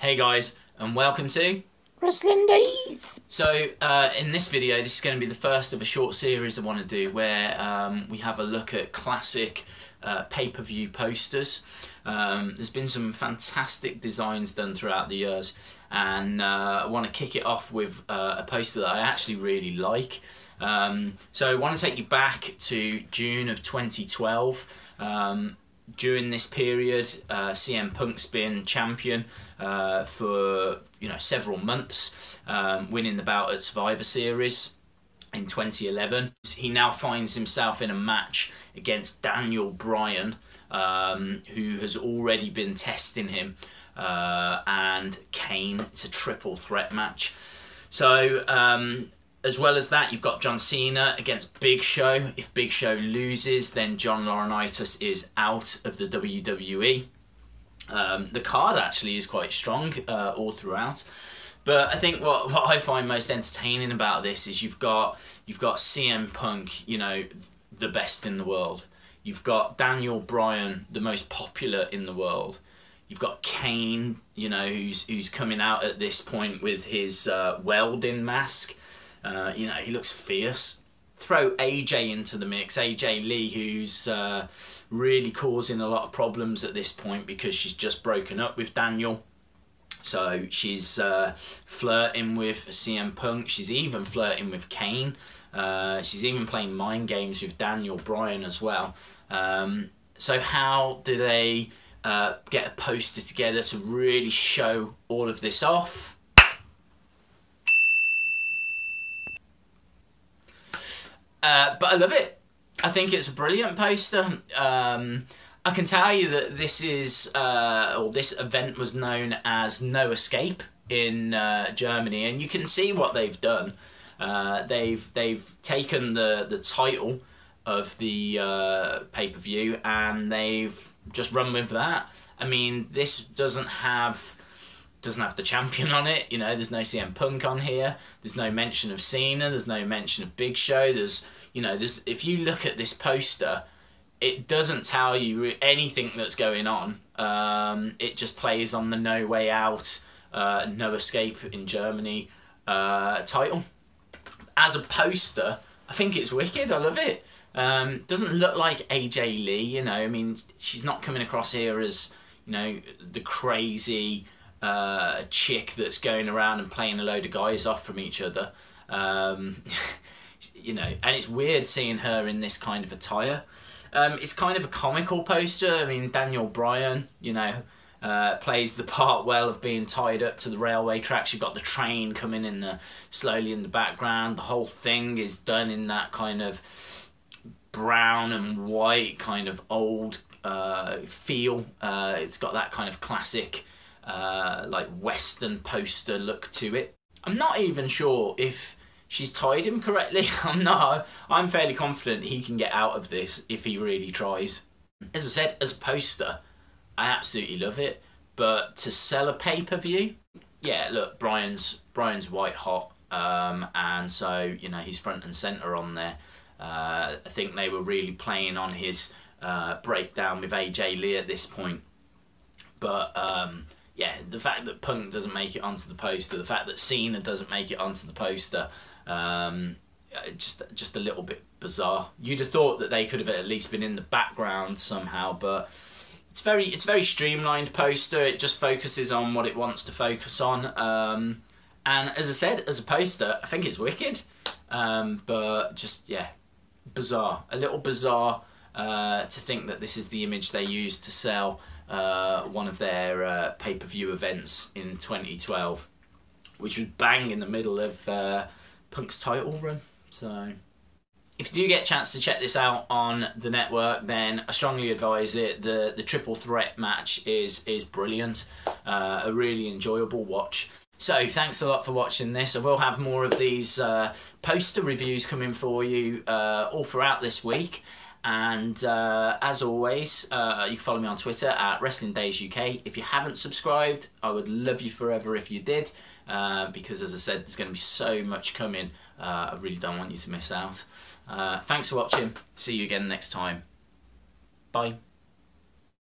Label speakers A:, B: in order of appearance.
A: Hey guys, and welcome to
B: Wrestling Daze.
A: So, uh, in this video, this is going to be the first of a short series I want to do where um, we have a look at classic uh, pay-per-view posters. Um, there's been some fantastic designs done throughout the years, and uh, I want to kick it off with uh, a poster that I actually really like. Um, so, I want to take you back to June of 2012. Um, during this period, uh, CM Punk's been champion uh, for you know several months, um, winning the bout at Survivor Series in 2011. He now finds himself in a match against Daniel Bryan, um, who has already been testing him, uh, and Kane. It's a triple threat match. So um, as well as that, you've got John Cena against Big Show. If Big Show loses, then John Laurinaitis is out of the WWE. Um, the card actually is quite strong uh, all throughout. But I think what, what I find most entertaining about this is you've got you've got CM Punk, you know, the best in the world. You've got Daniel Bryan, the most popular in the world. You've got Kane, you know, who's who's coming out at this point with his uh, welding mask. Uh, you know, he looks fierce. Throw AJ into the mix, AJ Lee, who's uh, really causing a lot of problems at this point because she's just broken up with Daniel. So she's uh, flirting with CM Punk. She's even flirting with Kane. Uh, she's even playing mind games with Daniel Bryan as well. Um, so how do they uh, get a poster together to really show all of this off? Uh, but I love it. I think it's a brilliant poster. Um, I can tell you that this is, uh, or this event was known as No Escape in uh, Germany, and you can see what they've done. Uh, they've they've taken the the title of the uh, pay per view and they've just run with that. I mean, this doesn't have doesn't have the champion on it. You know, there's no CM Punk on here. There's no mention of Cena. There's no mention of Big Show. There's you know, there's if you look at this poster, it doesn't tell you anything that's going on. Um, it just plays on the No Way Out, uh, No Escape in Germany uh, title. As a poster, I think it's wicked. I love it. Um, doesn't look like AJ Lee. You know, I mean, she's not coming across here as you know the crazy uh, chick that's going around and playing a load of guys off from each other. Um, you know, and it's weird seeing her in this kind of attire. Um, it's kind of a comical poster. I mean, Daniel Bryan, you know, uh, plays the part well of being tied up to the railway tracks. You've got the train coming in the slowly in the background. The whole thing is done in that kind of brown and white kind of old uh, feel. Uh, it's got that kind of classic, uh, like western poster look to it. I'm not even sure if she's tied him correctly. I'm not. I'm fairly confident he can get out of this if he really tries. As I said, as a poster, I absolutely love it. But to sell a pay per view, yeah, look, Brian's Bryan's white hot, um, and so you know he's front and center on there. Uh, I think they were really playing on his uh, breakdown with AJ Lee at this point. But um, yeah, the fact that Punk doesn't make it onto the poster, the fact that Cena doesn't make it onto the poster, um, uh, just just a little bit bizarre. You'd have thought that they could have at least been in the background somehow, but it's very it's very streamlined poster. It just focuses on what it wants to focus on. Um, and as I said, as a poster, I think it's wicked. Um, but just yeah, bizarre. A little bizarre uh, to think that this is the image they used to sell uh, one of their uh, pay per view events in 2012, which was bang in the middle of uh, Punk's title run. So if you do get a chance to check this out on the network, then I strongly advise it. The the triple threat match is is brilliant, uh, a really enjoyable watch. So thanks a lot for watching this. I will have more of these uh, poster reviews coming for you uh, all throughout this week. And uh, as always, uh, you can follow me on Twitter at Wrestling Daze UK. If you haven't subscribed, I would love you forever if you did. Uh, because as I said, there's going to be so much coming. Uh, I really don't want you to miss out. Uh, thanks for watching. See you again next time. Bye.